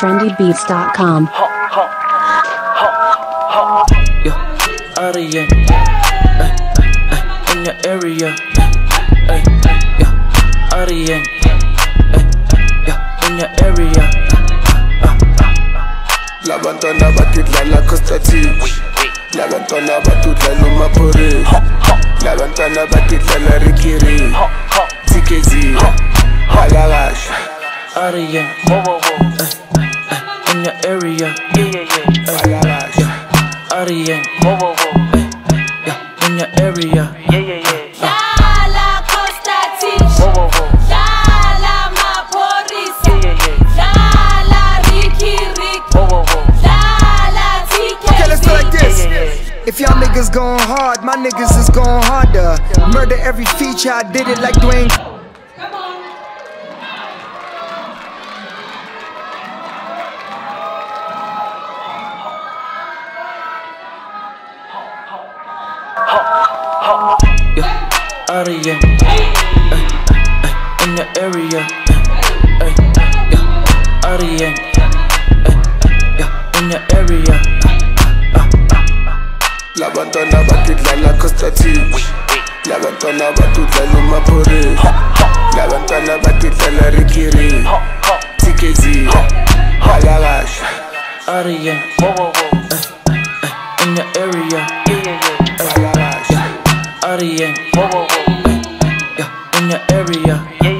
TrendyBeats.com. Yeah, out. In your area. Yeah, out in your area. Lavanda, la batterie, la la costative. Levantana batutla no mapore Levantana batitlela rikiri TKZ Hala kahle Aria eh, eh, eh, In your area. Hala kahle Aria In your area. niggas going hard, my niggas is going harder. Murder every feature, I did it like Dwayne. Come on. Yeah, out of here, eh, eh, eh, in the area. labantwana bakudlala costatic labantwana bakudlala umapore labantwana bakudlala rikiri tkz hala kahle Arian, whoa, whoa, whoa. Uh, eh, uh, eh, in your area, uh, yeah, Arian, whoa, whoa, whoa. Uh, yeah, in your area. Yeah.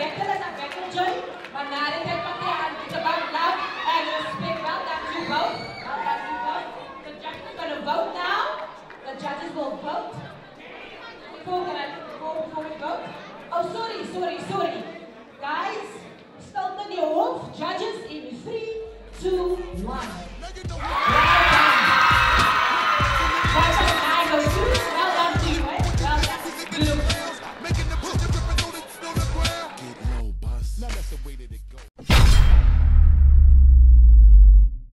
better as a better journey. But marriage and family, and it's about love and respect. Well, that's you vote. Well, that's you vote. The judges are going to vote now. The judges will vote. Before, can I, before, before we vote? Oh, sorry, sorry, sorry. Guys, stand the your wolf. Judges in three, two, one.